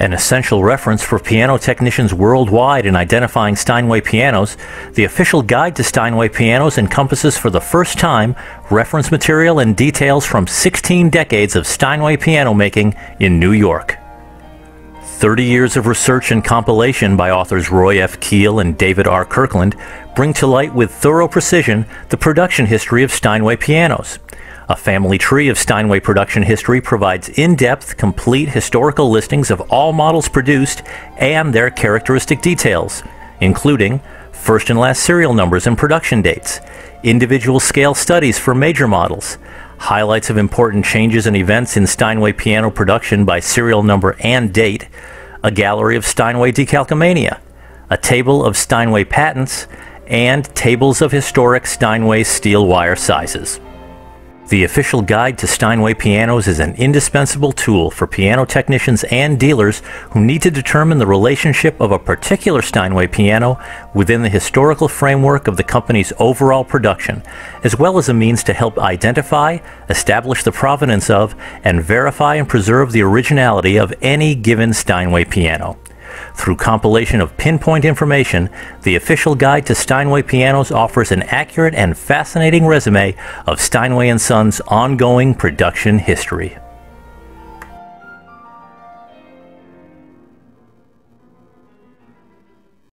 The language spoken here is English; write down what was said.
An essential reference for piano technicians worldwide in identifying Steinway pianos, the official guide to Steinway pianos encompasses for the first time reference material and details from 16 decades of Steinway piano making in New York. 30 years of research and compilation by authors Roy F. Kehl and David R. Kirkland bring to light with thorough precision the production history of Steinway pianos. A family tree of Steinway production history provides in depth, complete historical listings of all models produced and their characteristic details, including first and last serial numbers and production dates, individual scale studies for major models, highlights of important changes and events in Steinway piano production by serial number and date, a gallery of Steinway decalcomania, a table of Steinway patents, and tables of historic Steinway steel wire sizes. The official guide to Steinway pianos is an indispensable tool for piano technicians and dealers who need to determine the relationship of a particular Steinway piano within the historical framework of the company's overall production, as well as a means to help identify, establish the provenance of, and verify and preserve the originality of any given Steinway piano. Through compilation of pinpoint information, the official guide to Steinway pianos offers an accurate and fascinating resume of Steinway & Sons' ongoing production history.